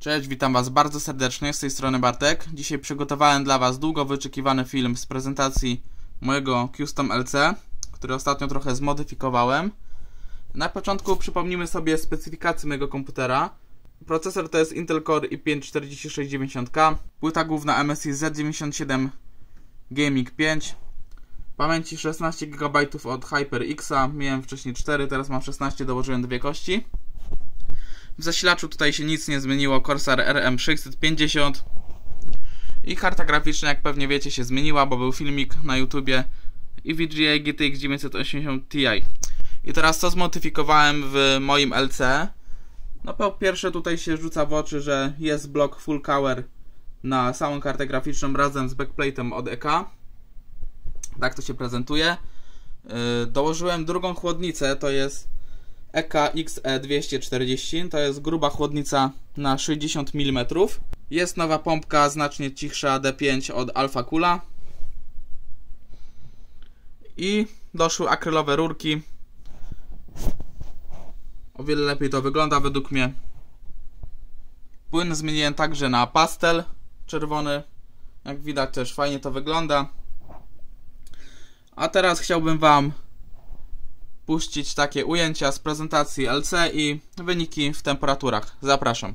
Cześć, witam Was bardzo serdecznie, z tej strony Bartek. Dzisiaj przygotowałem dla Was długo wyczekiwany film z prezentacji mojego Custom LC, który ostatnio trochę zmodyfikowałem. Na początku przypomnimy sobie specyfikację mojego komputera. Procesor to jest Intel Core i5-4690K, płyta główna MSI Z97 Gaming 5, pamięci 16 GB od HyperX'a, miałem wcześniej 4, teraz mam 16, dołożyłem dwie kości. W zasilaczu tutaj się nic nie zmieniło, Corsair RM650 i karta graficzna, jak pewnie wiecie, się zmieniła, bo był filmik na YouTubie i VGA GTX 980 Ti. I teraz co zmodyfikowałem w moim LC? No po pierwsze tutaj się rzuca w oczy, że jest blok full cover na samą kartę graficzną razem z backplate'em od EK. Tak to się prezentuje. Yy, dołożyłem drugą chłodnicę, to jest EK XE240, to jest gruba chłodnica na 60 mm. Jest nowa pompka znacznie cichsza D5 od Alpha Kula. I doszły akrylowe rurki. O wiele lepiej to wygląda według mnie. Płyn zmieniłem także na pastel czerwony. Jak widać też fajnie to wygląda. A teraz chciałbym Wam puścić takie ujęcia z prezentacji LC i wyniki w temperaturach. Zapraszam.